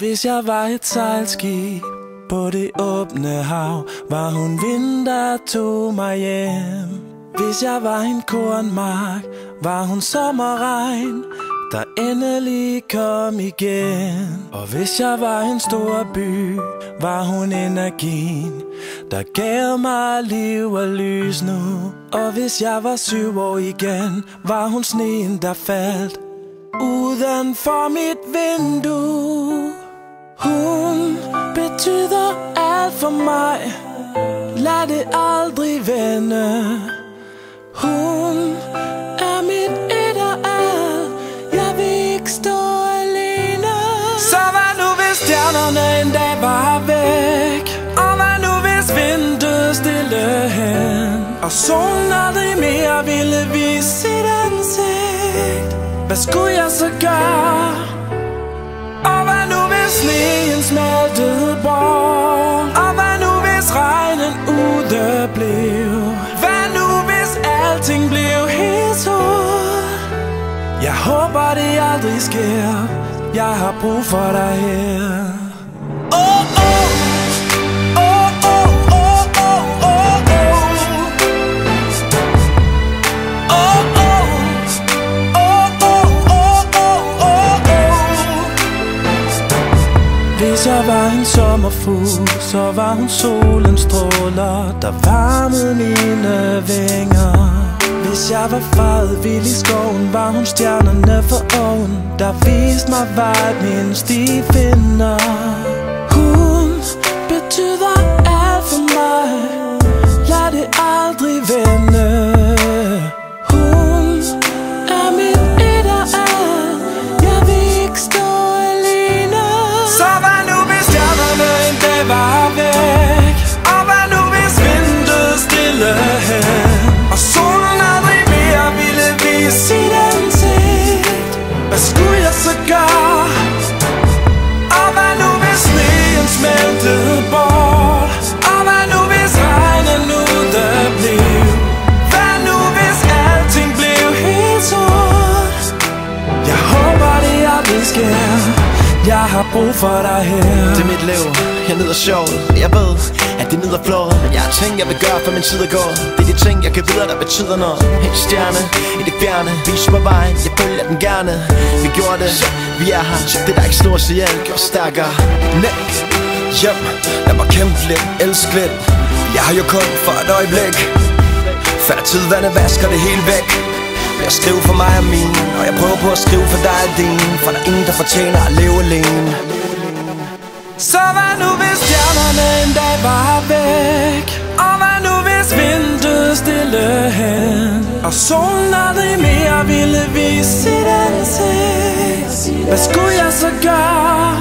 Hvis jeg var et sejlskib på det åbne hav, var hun vind, der tog mig hjem. Hvis jeg var en kornmark, var hun sommerregn, der endelig kom igen. Og hvis jeg var en stor by, var hun energien, der gav mig liv og lys nu. Og hvis jeg var syv år igen, var hun sneen, der faldt uden for mit vindue. Hun betyder alt for mig Lad det aldrig vende Hun hen solen aldrig mere ville vise sit ansigt Hvad skulle jeg så gøre? Og hvad nu hvis sneen smeltede bort? Og hvad nu hvis regnen udeblev? Hvad nu hvis alting blev helt sort? Jeg håber det aldrig sker Jeg har brug for dig her Så var en sommerfugl, så var hun solens stråler, der varmede mine vinger. Hvis jeg var faret vild i skoven, var hun stjernerne for oven, der viste mig vej, min sti finder. Skulle jeg Jeg har brug for dig her. Det er mit liv, jeg nyder sjovt. Jeg ved, at det nyder flået Men jeg har ting, jeg vil gøre, for min tid er gået. Det er de ting, jeg kan videre, der betyder noget. En stjerne i det fjerne. Vis mig vejen, jeg følger den gerne. Vi gjorde det, vi er her. Det der ikke slår sig ihjel, gjorde stærkere. Næk, hjem, lad mig kæmpe lidt, elsk lidt. Jeg har jo kun for et øjeblik. Færd tid, vandet vasker det hele væk jeg skriver for mig og min Og jeg prøver på at skrive for dig og din For der er ingen, der fortjener at leve alene Så hvad nu hvis stjernerne en dag var væk Og hvad nu hvis vinduet stille hen Og solen aldrig mere ville vise sit ansigt Hvad skulle jeg så gøre?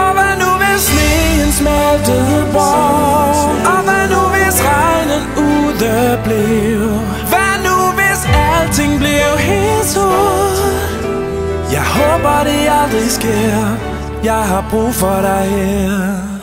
Og hvad nu hvis sneen smeltede bort? Og hvad nu hvis regnen udeblev? Håber det aldrig sker. Jeg har brug for dig her.